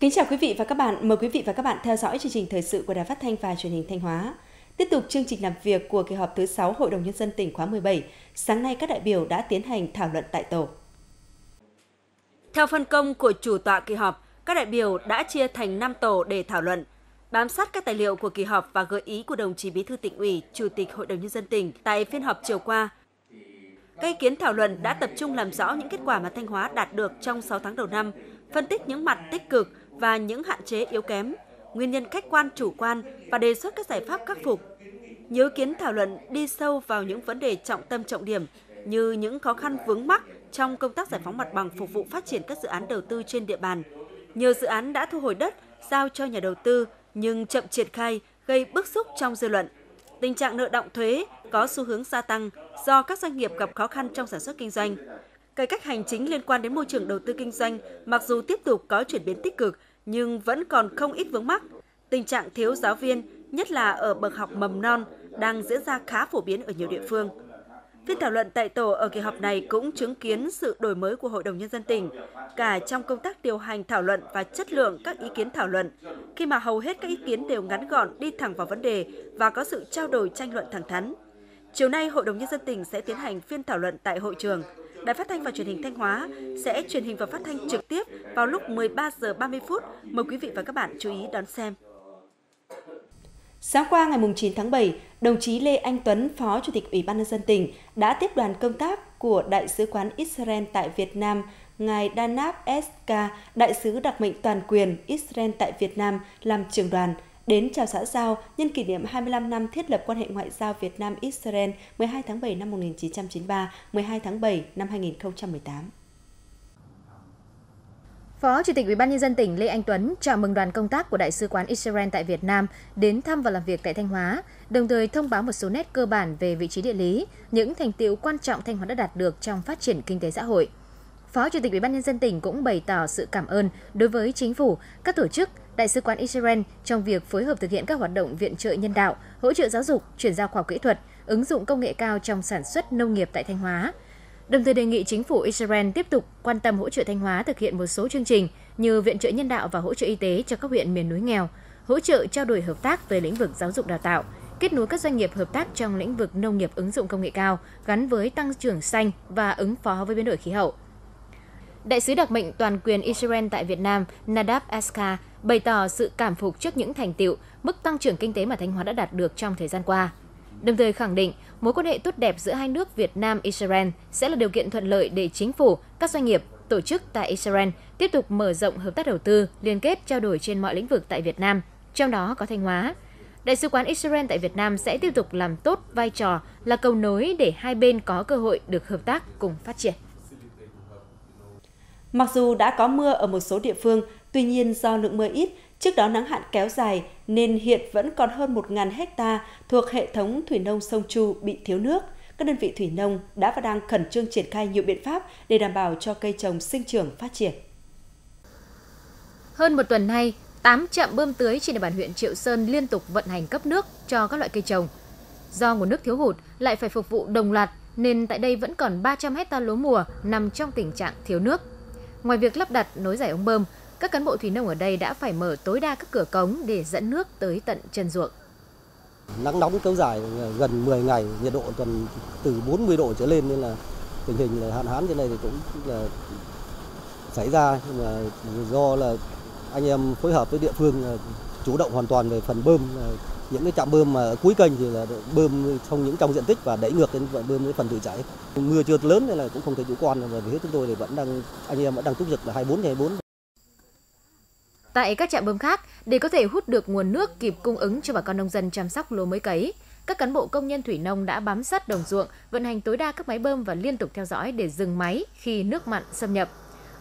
Kính chào quý vị và các bạn. Mời quý vị và các bạn theo dõi chương trình thời sự của Đài Phát thanh và Truyền hình Thanh Hóa. Tiếp tục chương trình làm việc của kỳ họp thứ 6 Hội đồng nhân dân tỉnh khóa 17, sáng nay các đại biểu đã tiến hành thảo luận tại tổ. Theo phân công của chủ tọa kỳ họp, các đại biểu đã chia thành 5 tổ để thảo luận, bám sát các tài liệu của kỳ họp và gợi ý của đồng chí Bí thư tỉnh ủy, Chủ tịch Hội đồng nhân dân tỉnh tại phiên họp chiều qua. Các ý kiến thảo luận đã tập trung làm rõ những kết quả mà Thanh Hóa đạt được trong 6 tháng đầu năm, phân tích những mặt tích cực và những hạn chế yếu kém, nguyên nhân khách quan chủ quan và đề xuất các giải pháp khắc phục. Nhiều ý kiến thảo luận đi sâu vào những vấn đề trọng tâm trọng điểm như những khó khăn vướng mắc trong công tác giải phóng mặt bằng phục vụ phát triển các dự án đầu tư trên địa bàn. Nhiều dự án đã thu hồi đất giao cho nhà đầu tư nhưng chậm triển khai gây bức xúc trong dư luận. Tình trạng nợ động thuế có xu hướng gia tăng do các doanh nghiệp gặp khó khăn trong sản xuất kinh doanh. Cải cách hành chính liên quan đến môi trường đầu tư kinh doanh mặc dù tiếp tục có chuyển biến tích cực nhưng vẫn còn không ít vướng mắc. Tình trạng thiếu giáo viên, nhất là ở bậc học mầm non, đang diễn ra khá phổ biến ở nhiều địa phương. Phiên thảo luận tại tổ ở kỳ họp này cũng chứng kiến sự đổi mới của Hội đồng Nhân dân tỉnh, cả trong công tác điều hành thảo luận và chất lượng các ý kiến thảo luận, khi mà hầu hết các ý kiến đều ngắn gọn đi thẳng vào vấn đề và có sự trao đổi tranh luận thẳng thắn. Chiều nay, Hội đồng Nhân dân tỉnh sẽ tiến hành phiên thảo luận tại hội trường. Đài Phát thanh và Truyền hình Thanh Hóa sẽ truyền hình và phát thanh trực tiếp vào lúc 13 giờ 30 phút. Mời quý vị và các bạn chú ý đón xem. Sáng qua ngày 9 tháng 7, đồng chí Lê Anh Tuấn, Phó Chủ tịch Ủy ban nhân dân tỉnh đã tiếp đoàn công tác của Đại sứ quán Israel tại Việt Nam, ngài Danab SK, đại sứ đặc mệnh toàn quyền Israel tại Việt Nam làm trưởng đoàn đến chào xã giao nhân kỷ niệm 25 năm thiết lập quan hệ ngoại giao Việt Nam Israel 12 tháng 7 năm 1993, 12 tháng 7 năm 2018. Phó Chủ tịch Ủy ban nhân dân tỉnh Lê Anh Tuấn chào mừng đoàn công tác của Đại sứ quán Israel tại Việt Nam đến thăm và làm việc tại Thanh Hóa, đồng thời thông báo một số nét cơ bản về vị trí địa lý, những thành tiệu quan trọng Thanh Hóa đã đạt được trong phát triển kinh tế xã hội. Phó Chủ tịch Ủy ban nhân dân tỉnh cũng bày tỏ sự cảm ơn đối với chính phủ, các tổ chức, Đại sứ quán Israel trong việc phối hợp thực hiện các hoạt động viện trợ nhân đạo, hỗ trợ giáo dục, chuyển giao khoa học kỹ thuật, ứng dụng công nghệ cao trong sản xuất nông nghiệp tại Thanh Hóa, đồng thời đề nghị chính phủ Israel tiếp tục quan tâm hỗ trợ Thanh Hóa thực hiện một số chương trình như viện trợ nhân đạo và hỗ trợ y tế cho các huyện miền núi nghèo, hỗ trợ trao đổi hợp tác về lĩnh vực giáo dục đào tạo, kết nối các doanh nghiệp hợp tác trong lĩnh vực nông nghiệp ứng dụng công nghệ cao gắn với tăng trưởng xanh và ứng phó với biến đổi khí hậu. Đại sứ đặc mệnh toàn quyền Israel tại Việt Nam Nadav Aska bày tỏ sự cảm phục trước những thành tiệu, mức tăng trưởng kinh tế mà Thanh Hóa đã đạt được trong thời gian qua đồng thời khẳng định mối quan hệ tốt đẹp giữa hai nước Việt Nam Israel sẽ là điều kiện thuận lợi để chính phủ, các doanh nghiệp, tổ chức tại Israel tiếp tục mở rộng hợp tác đầu tư, liên kết trao đổi trên mọi lĩnh vực tại Việt Nam, trong đó có Thanh Hóa. Đại sứ quán Israel tại Việt Nam sẽ tiếp tục làm tốt vai trò là cầu nối để hai bên có cơ hội được hợp tác cùng phát triển. Mặc dù đã có mưa ở một số địa phương, tuy nhiên do lượng mưa ít Trước đó nắng hạn kéo dài nên hiện vẫn còn hơn 1.000 hecta thuộc hệ thống thủy nông sông Chu bị thiếu nước. Các đơn vị thủy nông đã và đang khẩn trương triển khai nhiều biện pháp để đảm bảo cho cây trồng sinh trưởng phát triển. Hơn một tuần nay, 8 trạm bơm tưới trên địa bàn huyện Triệu Sơn liên tục vận hành cấp nước cho các loại cây trồng. Do nguồn nước thiếu hụt lại phải phục vụ đồng loạt nên tại đây vẫn còn 300 hecta lúa mùa nằm trong tình trạng thiếu nước. Ngoài việc lắp đặt nối giải ống bơm, các cán bộ thủy nông ở đây đã phải mở tối đa các cửa cống để dẫn nước tới tận chân ruộng. Nắng nóng kéo dài gần 10 ngày, nhiệt độ tuần từ 40 độ trở lên nên là tình hình là hạn hán trên này thì cũng là xảy ra. Nhưng mà do là anh em phối hợp với địa phương chủ động hoàn toàn về phần bơm những cái trạm bơm mà cuối kênh thì là bơm trong những trong diện tích và đẩy ngược đến bơm cái phần tự chảy. Mưa chưa lớn nên là cũng không thể chủ quan và vì thế chúng tôi thì vẫn đang anh em vẫn đang túc trực là 24 trên 24 Tại các trạm bơm khác, để có thể hút được nguồn nước kịp cung ứng cho bà con nông dân chăm sóc lúa mới cấy, các cán bộ công nhân thủy nông đã bám sát đồng ruộng, vận hành tối đa các máy bơm và liên tục theo dõi để dừng máy khi nước mặn xâm nhập.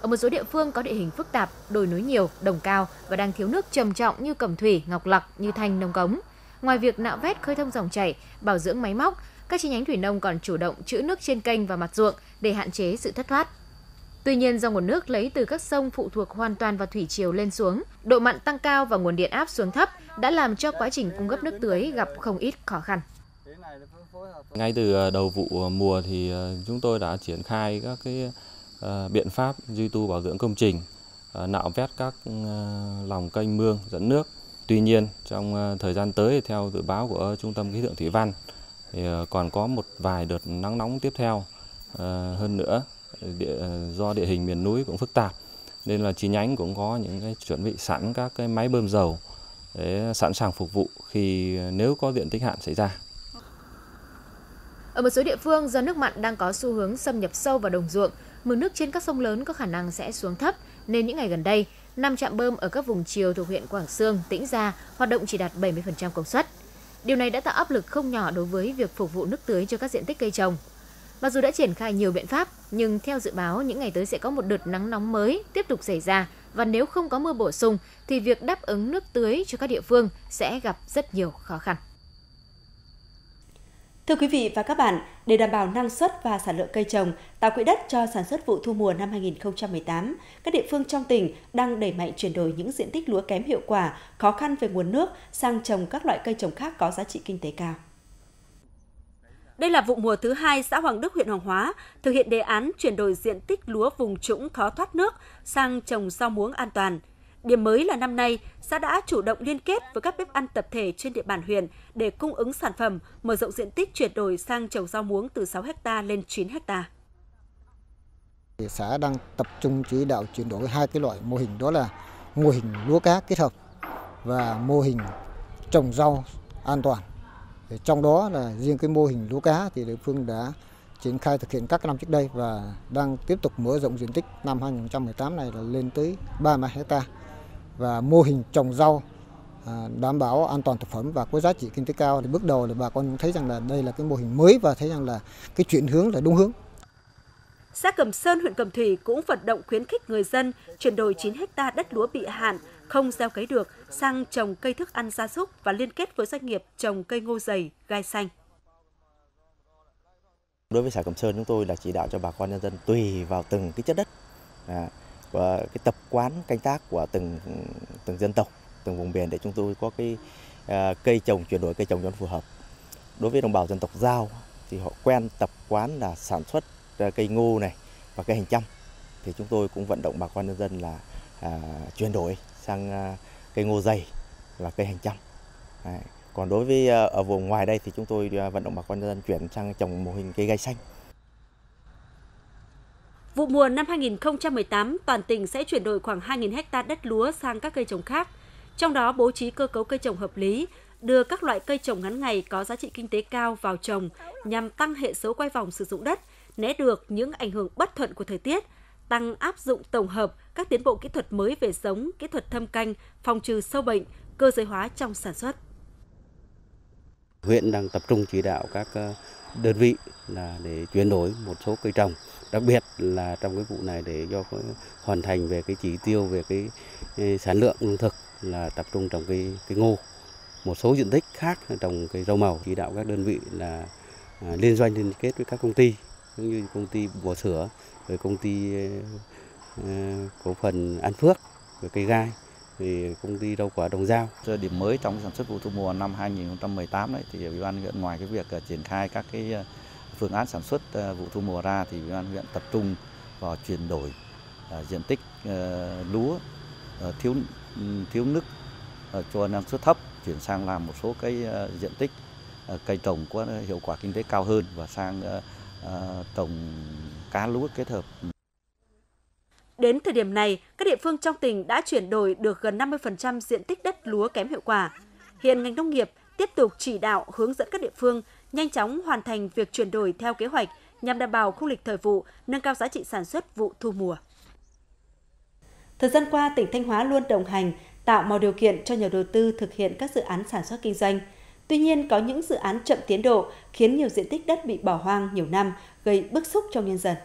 Ở một số địa phương có địa hình phức tạp, đồi núi nhiều, đồng cao và đang thiếu nước trầm trọng như Cẩm Thủy, Ngọc Lặc, như Thanh, Nông Cống. Ngoài việc nạo vét khơi thông dòng chảy, bảo dưỡng máy móc, các chi nhánh thủy nông còn chủ động trữ nước trên kênh và mặt ruộng để hạn chế sự thất thoát. Tuy nhiên do nguồn nước lấy từ các sông phụ thuộc hoàn toàn vào thủy triều lên xuống, độ mặn tăng cao và nguồn điện áp xuống thấp đã làm cho quá trình cung cấp nước tưới gặp không ít khó khăn. Ngay từ ờ, đầu vụ ờ, mùa thì ờ, chúng tôi đã triển khai các cái biện pháp duy tu bảo dưỡng công trình nạo vét các ừ, lòng kênh mương dẫn nước. Tuy nhiên, trong thời gian tới theo dự báo của Trung tâm Khí tượng Thủy văn thì còn có một vài đợt nắng nóng tiếp theo hơn nữa do địa hình miền núi cũng phức tạp nên là chi nhánh cũng có những cái chuẩn bị sẵn các cái máy bơm dầu để sẵn sàng phục vụ khi nếu có diện tích hạn xảy ra. Ở một số địa phương do nước mặn đang có xu hướng xâm nhập sâu vào đồng ruộng, mực nước trên các sông lớn có khả năng sẽ xuống thấp nên những ngày gần đây, năm trạm bơm ở các vùng chiều thuộc huyện Quảng Sương, Tĩnh Gia hoạt động chỉ đạt 70% công suất. Điều này đã tạo áp lực không nhỏ đối với việc phục vụ nước tưới cho các diện tích cây trồng. Mặc dù đã triển khai nhiều biện pháp, nhưng theo dự báo những ngày tới sẽ có một đợt nắng nóng mới tiếp tục xảy ra và nếu không có mưa bổ sung thì việc đáp ứng nước tưới cho các địa phương sẽ gặp rất nhiều khó khăn. Thưa quý vị và các bạn, để đảm bảo năng suất và sản lượng cây trồng, tạo quỹ đất cho sản xuất vụ thu mùa năm 2018, các địa phương trong tỉnh đang đẩy mạnh chuyển đổi những diện tích lúa kém hiệu quả, khó khăn về nguồn nước sang trồng các loại cây trồng khác có giá trị kinh tế cao. Đây là vụ mùa thứ hai xã Hoàng Đức, huyện Hoàng Hóa thực hiện đề án chuyển đổi diện tích lúa vùng trũng khó thoát nước sang trồng rau muống an toàn. Điểm mới là năm nay, xã đã chủ động liên kết với các bếp ăn tập thể trên địa bàn huyện để cung ứng sản phẩm, mở rộng diện tích chuyển đổi sang trồng rau muống từ 6 ha lên 9 ha. Xã đang tập trung chỉ đạo chuyển đổi hai cái loại mô hình đó là mô hình lúa cá kết hợp và mô hình trồng rau an toàn trong đó là riêng cái mô hình lúa cá thì địa phương đã triển khai thực hiện các năm trước đây và đang tiếp tục mở rộng diện tích năm 2018 này là lên tới 30 hecta và mô hình trồng rau à, đảm bảo an toàn thực phẩm và có giá trị kinh tế cao thì bước đầu là bà con thấy rằng là đây là cái mô hình mới và thấy rằng là cái chuyển hướng là đúng hướng. Xã Cẩm Sơn, huyện Cẩm Thủy cũng vận động khuyến khích người dân chuyển đổi 9 hecta đất lúa bị hạn không gieo cấy được sang trồng cây thức ăn gia súc và liên kết với doanh nghiệp trồng cây ngô dày, gai xanh. Đối với xã Cẩm Sơn chúng tôi là chỉ đạo cho bà con nhân dân tùy vào từng cái chất đất à, và cái tập quán canh tác của từng từng dân tộc, từng vùng miền để chúng tôi có cái à, cây trồng chuyển đổi cây trồng cho nó phù hợp. Đối với đồng bào dân tộc Giao thì họ quen tập quán là sản xuất à, cây ngô này và cây hành trăm thì chúng tôi cũng vận động bà con nhân dân là à, chuyển đổi sang à, cây ngô dày và cây hành trăm. Đấy. Còn đối với à, ở vùng ngoài đây thì chúng tôi à, vận động bà con dân chuyển sang trồng mô hình cây gai xanh. Vụ mùa năm 2018, toàn tỉnh sẽ chuyển đổi khoảng 2.000 ha đất lúa sang các cây trồng khác, trong đó bố trí cơ cấu cây trồng hợp lý, đưa các loại cây trồng ngắn ngày có giá trị kinh tế cao vào trồng nhằm tăng hệ số quay vòng sử dụng đất, né được những ảnh hưởng bất thuận của thời tiết, tăng áp dụng tổng hợp các tiến bộ kỹ thuật mới về giống, kỹ thuật thâm canh, phòng trừ sâu bệnh, cơ giới hóa trong sản xuất. Huyện đang tập trung chỉ đạo các ờ, đơn vị là để chuyển đổi một số cây trồng, đặc biệt là trong cái vụ này để do hoàn thành về cái chỉ tiêu về cái ờ, sản lượng lương thực là tập trung trồng cây cây ngô. Một số diện tích khác trồng cây rau màu chỉ đạo các đơn vị là à, liên doanh liên kết với các công ty như công ty bò sữa, rồi công ty ờ, cổ phần An Phước, rồi cây gai, thì công ty rau quả Đồng Giao. Điểm mới trong sản xuất vụ thu mùa năm 2018 đấy thì Ủy ban huyện ngoài cái việc ờ, triển khai các cái ờ, phương án sản xuất vụ thu mùa ra thì Ủy ban huyện tập trung vào chuyển đổi diện tích lúa thiếu thiếu nước cho năng suất thấp, chuyển sang làm một số cái diện tích cây trồng có hiệu quả kinh tế cao hơn và sang trồng cá lúa kết hợp. Đến thời điểm này, các địa phương trong tỉnh đã chuyển đổi được gần 50% diện tích đất lúa kém hiệu quả. Hiện ngành nông nghiệp tiếp tục chỉ đạo hướng dẫn các địa phương nhanh chóng hoàn thành việc chuyển đổi theo kế hoạch nhằm đảm bảo khung lịch thời vụ, nâng cao giá trị sản xuất vụ thu mùa. Thời gian qua, tỉnh Thanh Hóa luôn đồng hành, tạo mọi điều kiện cho nhà đầu tư thực hiện các dự án sản xuất kinh doanh. Tuy nhiên, có những dự án chậm tiến độ khiến nhiều diện tích đất bị bỏ hoang nhiều năm, gây bức xúc trong nhân dân.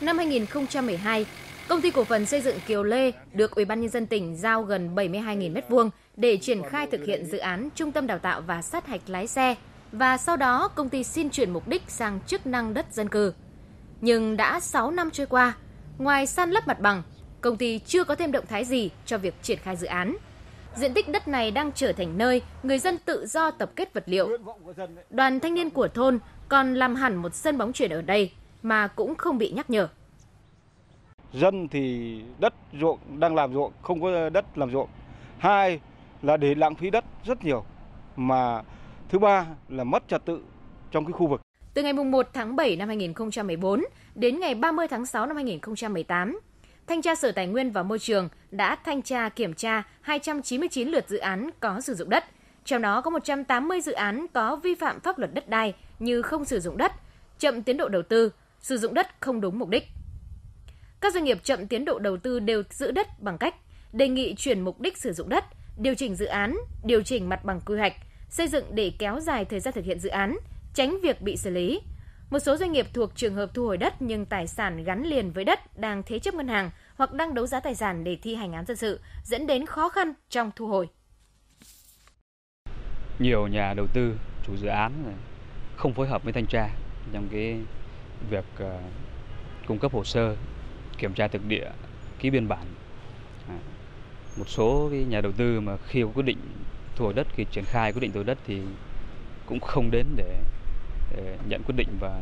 Năm 2012, Công ty cổ phần xây dựng Kiều Lê được Ủy ban nhân dân tỉnh giao gần 72.000 m2 để triển khai thực hiện dự án trung tâm đào tạo và sát hạch lái xe và sau đó công ty xin chuyển mục đích sang chức năng đất dân cư. Nhưng đã 6 năm trôi qua, ngoài san lấp mặt bằng, công ty chưa có thêm động thái gì cho việc triển khai dự án. Diện tích đất này đang trở thành nơi người dân tự do tập kết vật liệu. Đoàn thanh niên của thôn còn làm hẳn một sân bóng chuyền ở đây mà cũng không bị nhắc nhở. dân thì đất ruộng đang làm ruộng không có đất làm ruộng. Hai là để lãng phí đất rất nhiều. Mà thứ ba là mất trật tự trong cái khu vực. Từ ngày 1 tháng 7 năm 2014 đến ngày 30 tháng 6 năm 2018, Thanh tra Sở Tài nguyên và Môi trường đã thanh tra kiểm tra 299 lượt dự án có sử dụng đất, trong đó có 180 dự án có vi phạm pháp luật đất đai như không sử dụng đất, chậm tiến độ đầu tư, sử dụng đất không đúng mục đích. Các doanh nghiệp chậm tiến độ đầu tư đều giữ đất bằng cách đề nghị chuyển mục đích sử dụng đất, điều chỉnh dự án, điều chỉnh mặt bằng quy hoạch, xây dựng để kéo dài thời gian thực hiện dự án, tránh việc bị xử lý. Một số doanh nghiệp thuộc trường hợp thu hồi đất nhưng tài sản gắn liền với đất đang thế chấp ngân hàng hoặc đang đấu giá tài sản để thi hành án dân sự, dẫn đến khó khăn trong thu hồi. Nhiều nhà đầu tư, chủ dự án không phối hợp với thanh tra trong cái việc ờ, cung cấp hồ sơ, kiểm tra thực địa, ký biên bản. À, một số cái nhà đầu tư mà khi có quyết định thu hồi đất khi triển khai quyết định thu hồi đất thì cũng không đến để, để nhận quyết định và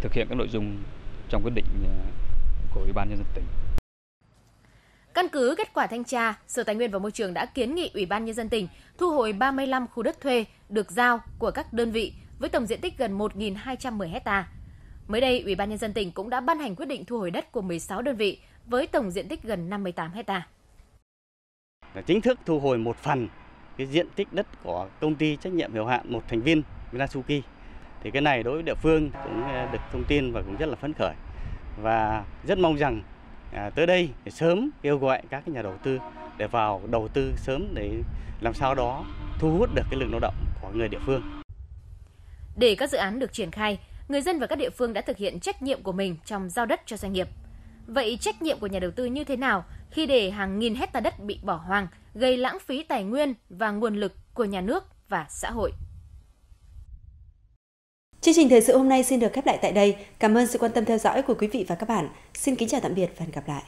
thực hiện các nội dung trong quyết định à, của Ủy ban nhân dân tỉnh. Căn cứ kết quả thanh tra, Sở Tài nguyên và Môi trường đã kiến nghị Ủy ban nhân dân tỉnh thu hồi 35 khu đất thuê được giao của các đơn vị với tổng diện tích gần 1.210 ha. Mới đây, Ủy ban nhân dân tỉnh cũng đã ban hành quyết định thu hồi đất của 16 đơn vị với tổng diện tích gần 58 ha. Chính thức thu hồi một phần cái diện tích đất của công ty trách nhiệm hữu hạn một thành viên Vinasuki. Thì cái này đối với địa phương cũng ờ, được thông tin và cũng rất là phấn khởi và rất mong rằng à, tới đây để sớm kêu gọi các nhà đầu tư để vào đầu tư sớm để làm sao đó thu hút được cái lượng lao động của người địa phương. Để các dự án được triển khai, người dân và các địa phương đã thực hiện trách nhiệm của mình trong giao đất cho doanh nghiệp. Vậy trách nhiệm của nhà đầu tư như thế nào khi để hàng nghìn hecta đất bị bỏ hoang, gây lãng phí tài nguyên và nguồn lực của nhà nước và xã hội? Chương trình thời sự hôm nay xin được khép lại tại đây. Cảm ơn sự quan tâm theo dõi của quý vị và các bạn. Xin kính chào tạm biệt và hẹn gặp lại.